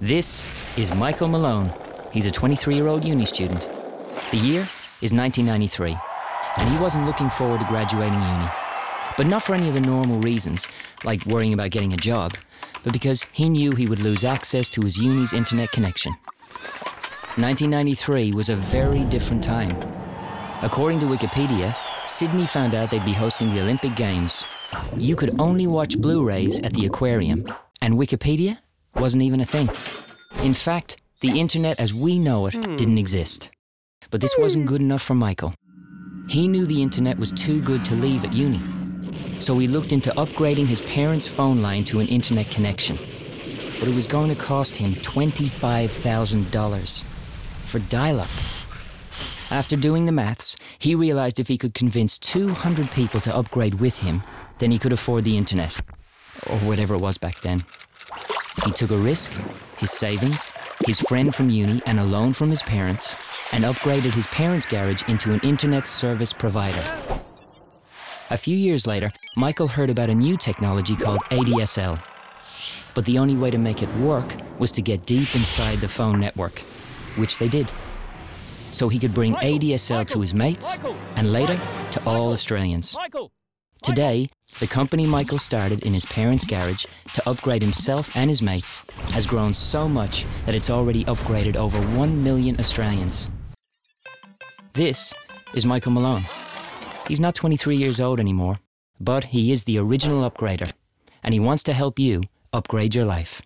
This is Michael Malone. He's a 23 year old uni student. The year is 1993, and he wasn't looking forward to graduating uni. But not for any of the normal reasons, like worrying about getting a job, but because he knew he would lose access to his uni's internet connection. 1993 was a very different time. According to Wikipedia, Sydney found out they'd be hosting the Olympic Games. You could only watch Blu rays at the aquarium, and Wikipedia wasn't even a thing. In fact, the internet as we know it hmm. didn't exist. But this wasn't hmm. good enough for Michael. He knew the internet was too good to leave at uni. So he looked into upgrading his parents' phone line to an internet connection. But it was going to cost him $25,000 for dial up. After doing the maths, he realized if he could convince 200 people to upgrade with him, then he could afford the internet. Or whatever it was back then. He took a risk, his savings, his friend from uni, and a loan from his parents, and upgraded his parents' garage into an internet service provider. A few years later, Michael heard about a new technology called ADSL. But the only way to make it work was to get deep inside the phone network, which they did. So he could bring ADSL to his mates and later to all Australians. Today, the company Michael started in his parents' garage to upgrade himself and his mates has grown so much that it's already upgraded over 1 million Australians. This is Michael Malone. He's not 23 years old anymore, but he is the original upgrader, and he wants to help you upgrade your life.